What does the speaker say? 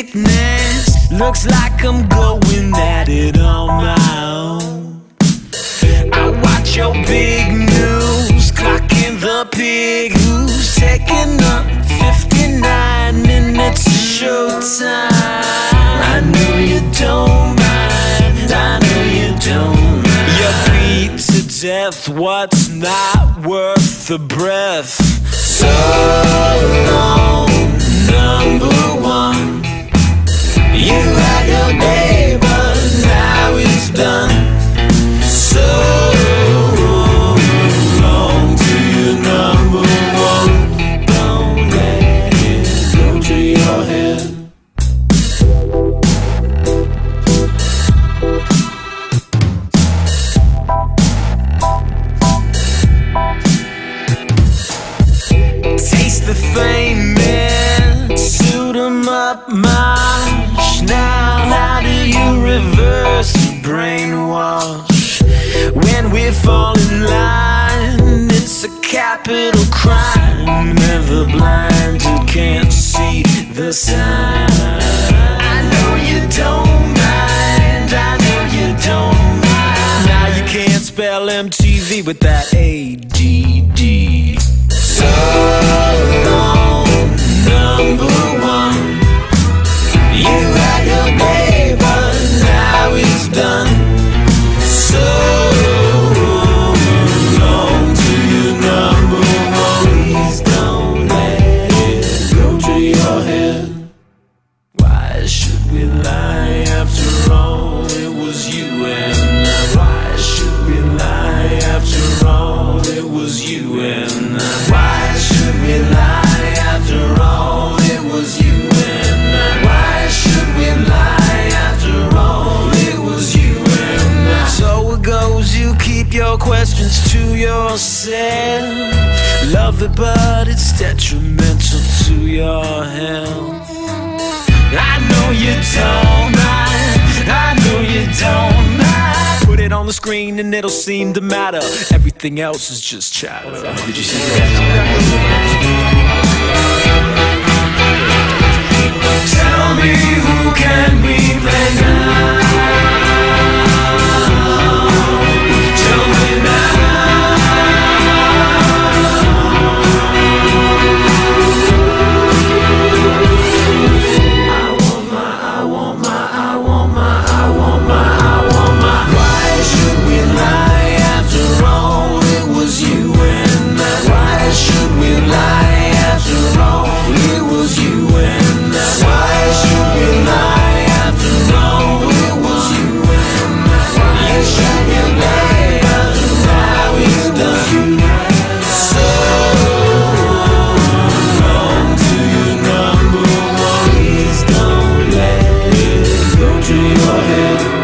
sickness. Looks like I'm going at it on my own. I watch your big news, clocking the pig who's taking up 59 minutes of showtime. I know you don't mind, I know you don't mind. You beat to death what's not worth the breath. So long, number one. You had your day, When we fall in line, it's a capital crime. Never blind who can't see the sign. I know you don't mind. I know you don't mind. Now you can't spell MTV with that ADD. So long, questions to yourself. Love it, but it's detrimental to your health. I know you don't mind. I know you don't mind. Put it on the screen and it'll seem to matter. Everything else is just chatter. Did you see Tell me head.